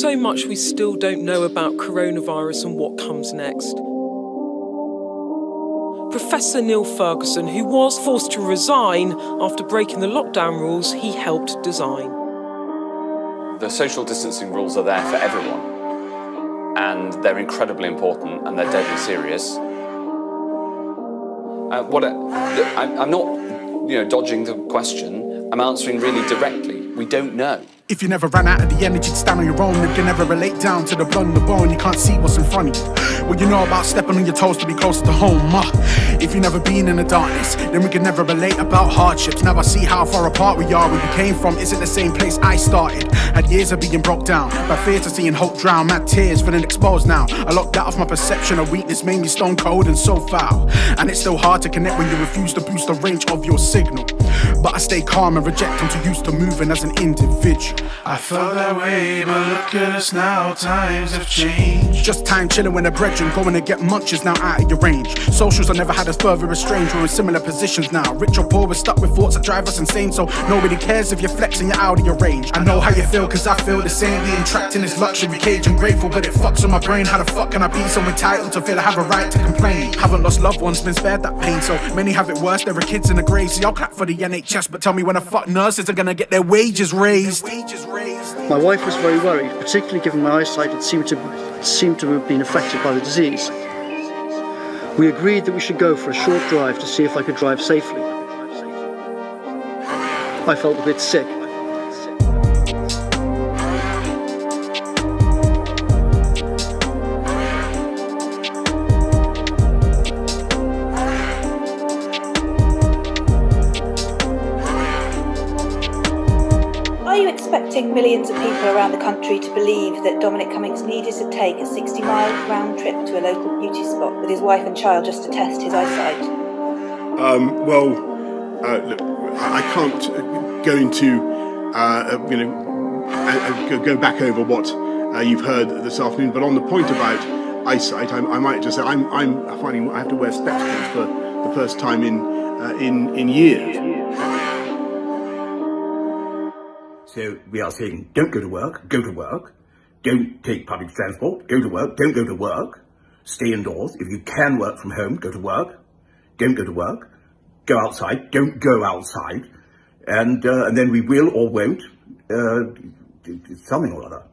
So much we still don't know about coronavirus and what comes next. Professor Neil Ferguson, who was forced to resign after breaking the lockdown rules he helped design. The social distancing rules are there for everyone, and they're incredibly important and they're deadly serious. Uh, what I, I'm not, you know, dodging the question. I'm answering really directly. We don't know. If you never ran out of the energy to stand on your own, if you never relate down to the blood and the bone, you can't see what's in front of you. What you know about stepping on your toes to be closer to home. If you never been in the darkness, then we can never relate about hardships. Now I see how far apart we are. Where you came from isn't the same place I started. Had years of being broke down, by fears of seeing hope drown. Mad tears feeling exposed now. I locked that off my perception of weakness, made me stone cold and so foul. And it's still hard to connect when you refuse to boost the range of your signal. But I stay calm and reject, I'm too used to moving as an individual. I felt that way, but look at us now, times have changed. Just time chilling when a brethren going to get munches now out of your range. Socials I never had us further estranged, we're in similar positions now. Rich or poor, we're stuck with thoughts that drive us insane, so nobody cares if you're flexing, you're out of your range. I know how you feel, cause I feel the same, being trapped in this luxury cage. I'm grateful, but it fucks on my brain. How the fuck can I be so entitled to feel I have a right to complain? Haven't lost loved ones, been spared that pain, so many have it worse. There are kids in the grave, so I'll clap for the NHS, but tell me when the fuck nurses are gonna get their wages raised. My wife was very worried, particularly given my eyesight had seemed to, seemed to have been affected by the disease. We agreed that we should go for a short drive to see if I could drive safely. I felt a bit sick, expecting millions of people around the country to believe that Dominic Cummings needed to take a 60 mile round trip to a local beauty spot with his wife and child just to test his eyesight? Um, well, uh, look, I can't go into, uh, you know, uh, go back over what uh, you've heard this afternoon, but on the point about eyesight, I, I might just say I'm, I'm, finding I have to wear spectacles for the first time in, uh, in, in years. So we are saying don't go to work, go to work. Don't take public transport, go to work, don't go to work. Stay indoors. If you can work from home, go to work. Don't go to work. Go outside, don't go outside. And, uh, and then we will or won't, uh, something or other.